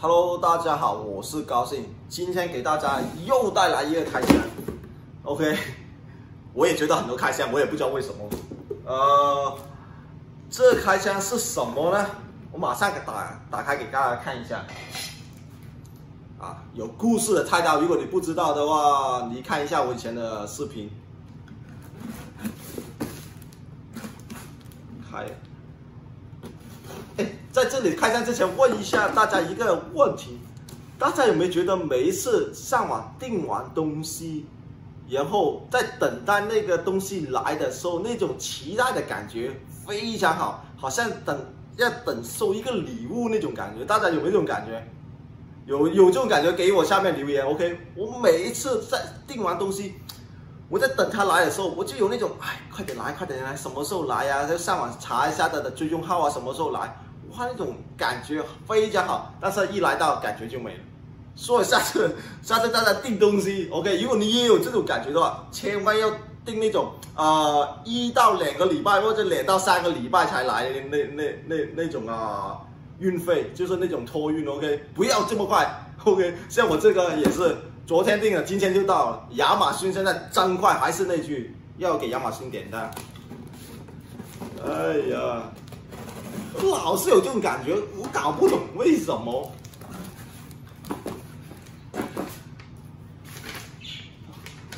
Hello，大家好，我是高兴，今天给大家又带来一个开箱。OK，我也觉得很多开箱，我也不知道为什么。呃，这开箱是什么呢？我马上给打打开给大家看一下。啊，有故事的菜刀，如果你不知道的话，你看一下我以前的视频。开。在这里开箱之前，问一下大家一个问题：大家有没有觉得每一次上网订完东西，然后在等待那个东西来的时候，那种期待的感觉非常好，好像等要等收一个礼物那种感觉？大家有没有这种感觉？有有这种感觉，给我下面留言。OK，我每一次在订完东西，我在等他来的时候，我就有那种哎，快点来，快点来，什么时候来呀？就上网查一下他的追踪号啊，什么时候来？换，那种感觉非常好。但是一来到，感觉就没了。所以下次 下次大家订东西，OK，如果你也有这种感觉的话，千万要订那种啊一到两个礼拜或者两到三个礼拜才来的那那那那种啊。运费就是那种托运，OK，不要这么快，OK。像我这个也是昨天订的，今天就到了。亚马逊现在真快，还是那句，要给亚马逊点赞。哎呀，老是有这种感觉，我搞不懂为什么。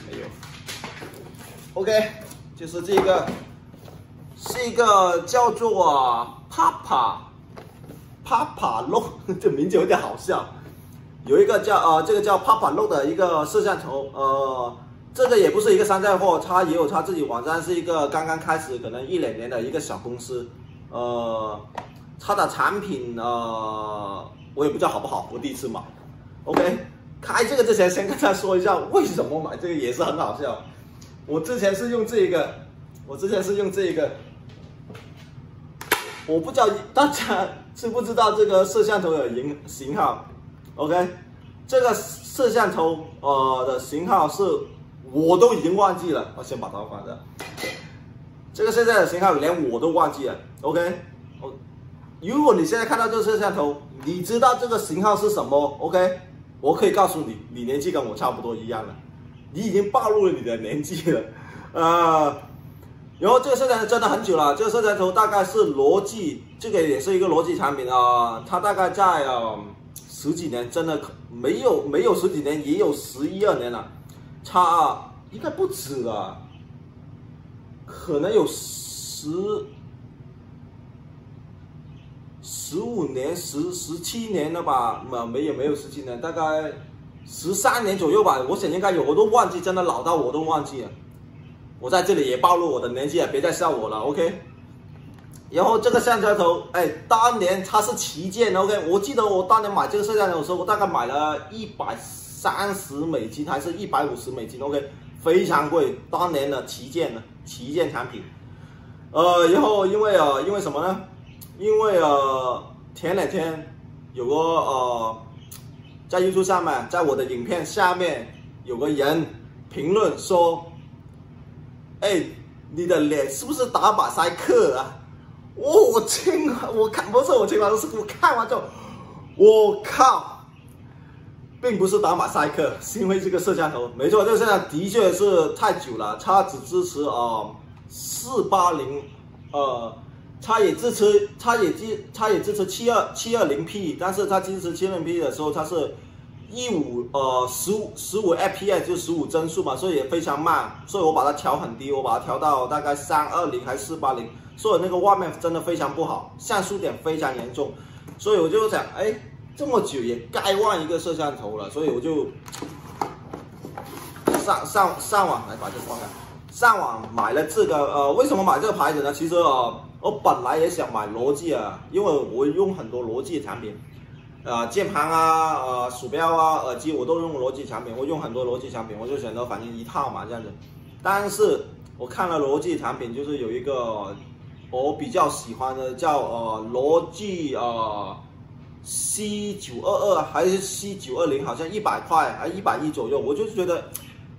没有，OK，就是这个，是一个叫做 Papa。Papa l o 这名字有点好笑，有一个叫呃，这个叫 Papa l o 的一个摄像头，呃，这个也不是一个山寨货，它也有它自己网站，是一个刚刚开始可能一两年的一个小公司，呃，它的产品呃，我也不知道好不好，我第一次买。OK，开这个之前先跟大家说一下为什么买这个也是很好笑，我之前是用这个，我之前是用这个，我不知道大家。知不知道这个摄像头的型型号？OK，这个摄像头呃的型号是我都已经忘记了，我先把它放着。这个现在的型号连我都忘记了。OK，哦，如果你现在看到这个摄像头，你知道这个型号是什么？OK，我可以告诉你，你年纪跟我差不多一样了，你已经暴露了你的年纪了，啊。然后这个摄像头真的很久了，这个摄像头大概是罗技，这个也是一个罗技产品啊，它大概在呃十几年，真的没有没有十几年，也有十一二年了，差应该不止了，可能有十十五年、十十七年了吧？没没有没有十七年，大概十三年左右吧，我想应该有，我都忘记，真的老到我都忘记了。我在这里也暴露我的年纪了，别再笑我了，OK。然后这个摄像头，哎，当年它是旗舰，OK。我记得我当年买这个摄像头的时候，我大概买了一百三十美金还是一百五十美金，OK，非常贵，当年的旗舰的旗舰产品。呃，然后因为啊，因为什么呢？因为呃，前两天有个呃，在 YouTube 上面，在我的影片下面有个人评论说。哎，你的脸是不是打马赛克啊？我我亲，我看不是我听完是我看完之后，我靠，并不是打马赛克，是因为这个摄像头，没错，这个摄像的确是太久了，它只支持啊四八零，呃，它也支持，它也支，它也支持七二七二零 P，但是它支持七二零 P 的时候，它是。一五呃十五十五 fps 就十五帧数嘛，所以也非常慢，所以我把它调很低，我把它调到大概三二零还是四八零，所以那个画面真的非常不好，像素点非常严重，所以我就想，哎，这么久也该换一个摄像头了，所以我就上上上网来把这放开，上网买了这个，呃，为什么买这个牌子呢？其实啊，我本来也想买罗技啊，因为我用很多罗技产品。呃，键盘啊，呃，鼠标啊，耳机我都用罗技产品，我用很多罗技产品，我就选择反正一套嘛这样子。但是我看了罗技产品，就是有一个我比较喜欢的，叫呃罗技呃 C 九二二还是 C 九二零，好像一百块还一百一左右，我就觉得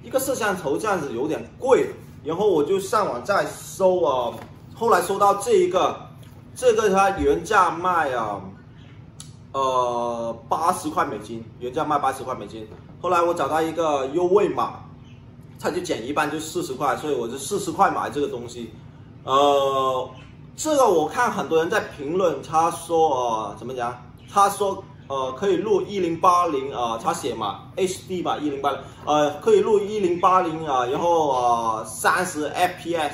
一个摄像头这样子有点贵，然后我就上网再搜啊，后来搜到这一个，这个它原价卖啊。呃八十块美金，原价卖八十块美金。后来我找到一个优惠码，它就减一半就四十块，所以我就四十块买这个东西。呃，这个我看很多人在评论，他说呃怎么讲？他说呃可以录一零八零啊，他写嘛 HD 吧一零八零，呃可以录一零八零啊，然后呃三十 FPS，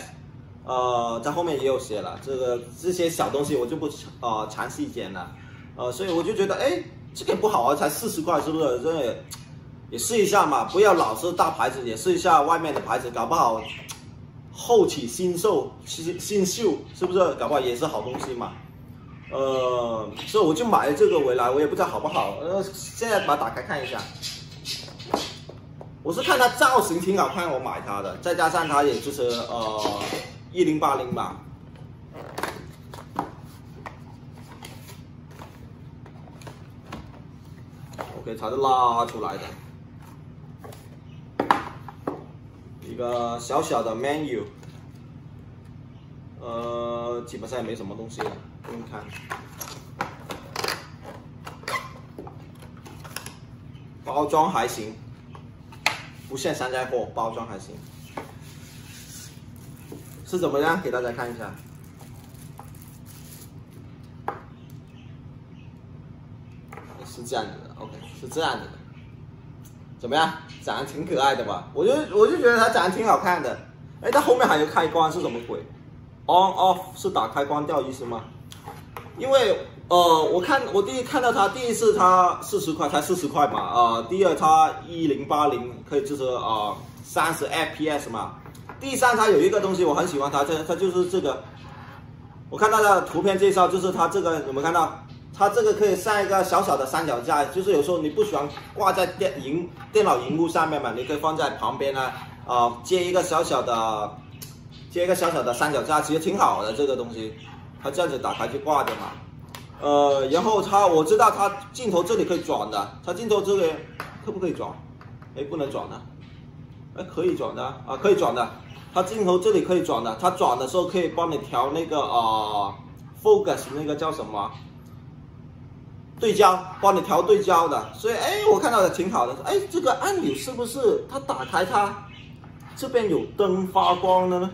呃在后面也有写了，这个这些小东西我就不呃详细讲了，呃所以我就觉得哎这个不好啊，才四十块是不是？这也也试一下嘛，不要老是大牌子，也试一下外面的牌子，搞不好后起新秀新新秀是不是？搞不好也是好东西嘛。呃，所以我就买了这个回来，我也不知道好不好。呃，现在把它打开看一下。我是看它造型挺好看，我买它的，再加上它也就是呃一零八零吧。OK，它是拉出来的，一个小小的 menu，呃，基本上也没什么东西了。给你看，包装还行，不限山寨货，包装还行，是怎么样？给大家看一下，是这样子的，OK，是这样子的，怎么样？长得挺可爱的吧？我就我就觉得它长得挺好看的。哎，它后面还有开关，是什么鬼？On off 是打开关掉意思吗？因为呃，我看我第一看到它，第一次它四十块，才四十块嘛，啊，第二它一零八零可以支持啊三十 FPS 嘛，第三它有一个东西我很喜欢它，这它就是这个，我看到的图片介绍就是它这个有没有看到？它这个可以上一个小小的三脚架，就是有时候你不喜欢挂在电荧电脑荧幕上面嘛，你可以放在旁边呢，啊，接一个小小的接一个小小的三脚架，其实挺好的这个东西。它这样子打开就挂着嘛，呃，然后它我知道它镜头这里可以转的，它镜头这里可不可以转？哎，不能转的，哎，可以转的啊，可以转的，它镜头这里可以转的，它转的时候可以帮你调那个啊，focus 那个叫什么？对焦，帮你调对焦的，所以哎，我看到的挺好的，哎，这个按钮是不是它打开它这边有灯发光的呢？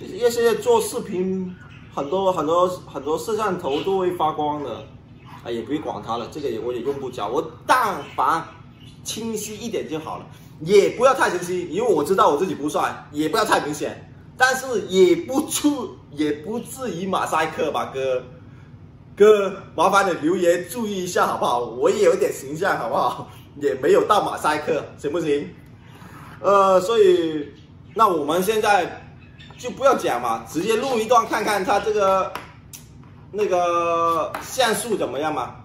因为现在做视频，很多很多很多摄像头都会发光的，啊，也不用管它了，这个也我也用不着，我但凡清晰一点就好了，也不要太清晰，因为我知道我自己不帅，也不要太明显，但是也不出也不至于马赛克吧，哥，哥，麻烦你留言注意一下好不好？我也有点形象好不好？也没有到马赛克，行不行？呃，所以那我们现在。就不要讲嘛，直接录一段看看它这个那个像素怎么样嘛，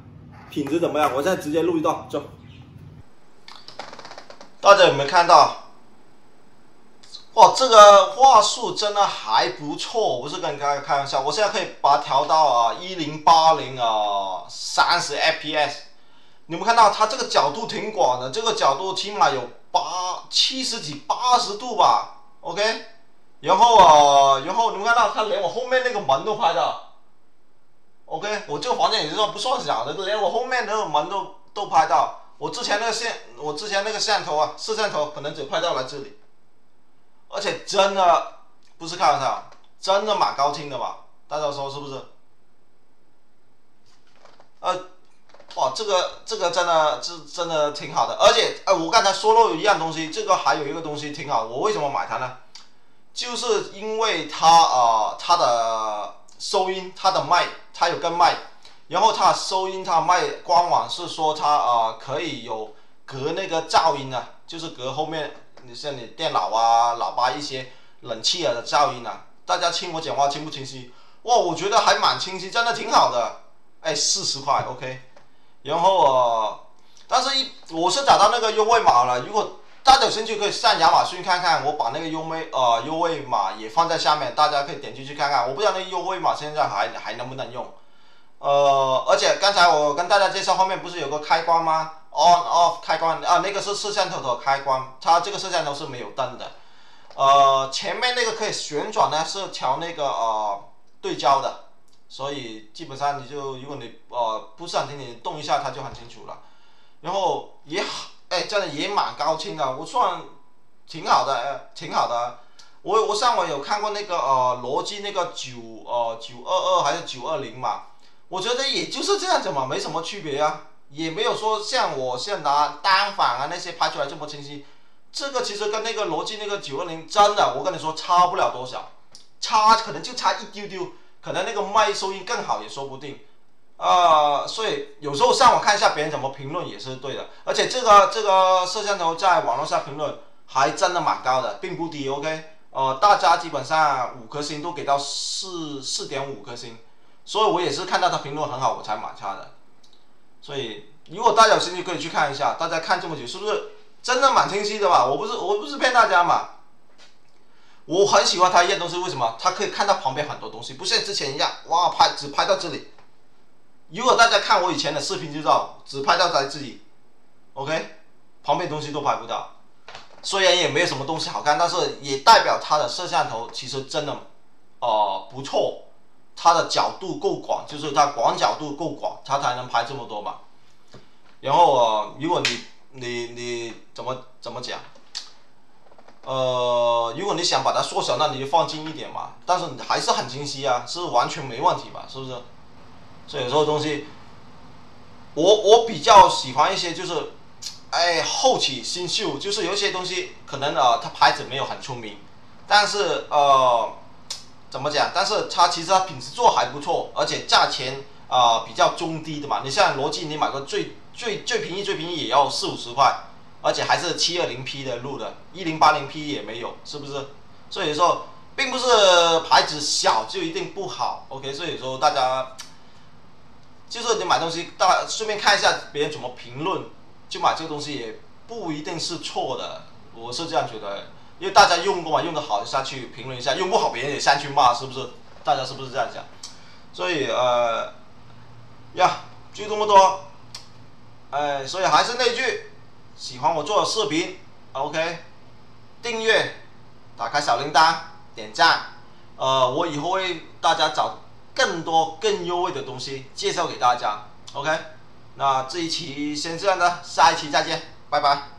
品质怎么样？我现在直接录一段，走。大家有没有看到？哇，这个画素真的还不错，不是跟大家开玩笑。我现在可以把它调到啊一零八零啊三十 FPS。你们看到它这个角度挺广的，这个角度起码有八七十几八十度吧？OK。然后啊，然后你们看到他连我后面那个门都拍到，OK，我这个房间也算不算小的，连我后面那个门都都拍到。我之前那个线，我之前那个摄像头啊，摄像头可能只拍到了这里，而且真的不是开玩笑，真的蛮高清的吧？大家说是不是？呃，哇，这个这个真的是真的挺好的，而且呃，我刚才说漏一样东西，这个还有一个东西挺好，我为什么买它呢？就是因为它啊，它的收音，它的麦，它有根麦，然后它收音，它麦官网是说它啊可以有隔那个噪音啊，就是隔后面你像你电脑啊、喇叭一些冷气啊的噪音啊，大家听我讲话清不清晰？哇，我觉得还蛮清晰，真的挺好的。哎，四十块，OK。然后啊，但是一我是找到那个优惠码了，如果。大家有兴趣可以上亚马逊看看，我把那个优惠呃优惠码也放在下面，大家可以点进去看看。我不知道那个优惠码现在还还能不能用，呃，而且刚才我跟大家介绍后面不是有个开关吗？On off 开关啊，那个是摄像头的开关，它这个摄像头是没有灯的。呃，前面那个可以旋转呢，是调那个呃对焦的，所以基本上你就如果你呃不是很清楚，你动一下它就很清楚了。然后也好，哎，真的也蛮高清的，我算挺好的，哎，挺好的。我我上网有看过那个呃罗技那个九呃九二二还是九二零嘛，我觉得也就是这样子嘛，没什么区别啊，也没有说像我现在拿单反啊那些拍出来这么清晰。这个其实跟那个罗技那个九二零真的，我跟你说差不了多少，差可能就差一丢丢，可能那个麦收音更好也说不定。啊，所以有时候上网看一下别人怎么评论也是对的，而且这个这个摄像头在网络上评论还真的蛮高的，并不低。OK，呃，大家基本上五颗星都给到四四点五颗星，所以我也是看到他评论很好我才买它的。所以如果大家有兴趣可以去看一下，大家看这么久是不是真的蛮清晰的吧？我不是我不是骗大家嘛，我很喜欢它一样东西，为什么？它可以看到旁边很多东西，不像之前一样，哇拍只拍到这里。如果大家看我以前的视频就知道，只拍到在自己，OK，旁边东西都拍不到。虽然也没有什么东西好看，但是也代表它的摄像头其实真的，哦不错，它的角度够广，就是它广角度够广，它才能拍这么多嘛。然后啊，如果你你你怎么怎么讲？呃，如果你想把它缩小，那你就放近一点嘛。但是还是很清晰啊，是完全没问题吧？是不是？所以有时候东西，我我比较喜欢一些就是，哎，后起新秀，就是有一些东西可能呃，它牌子没有很出名，但是呃，怎么讲？但是它其实它品质做还不错，而且价钱啊比较中低的嘛。你像罗技，你买个最最最便宜最便宜也要四五十块，而且还是七二零 P 的录的，一零八零 P 也没有，是不是？所以说，并不是牌子小就一定不好。OK，所以说大家。就是你买东西，大顺便看一下别人怎么评论，就买这个东西也不一定是错的，我是这样觉得，因为大家用过嘛，用的好就下去评论一下，用不好别人也上去骂，是不是？大家是不是这样讲？所以呃，呀，就这么多，哎，所以还是那句，喜欢我做的视频，OK，订阅，打开小铃铛，点赞，呃，我以后为大家找。更多更优惠的东西介绍给大家，OK，那这一期先这样的，下一期再见，拜拜。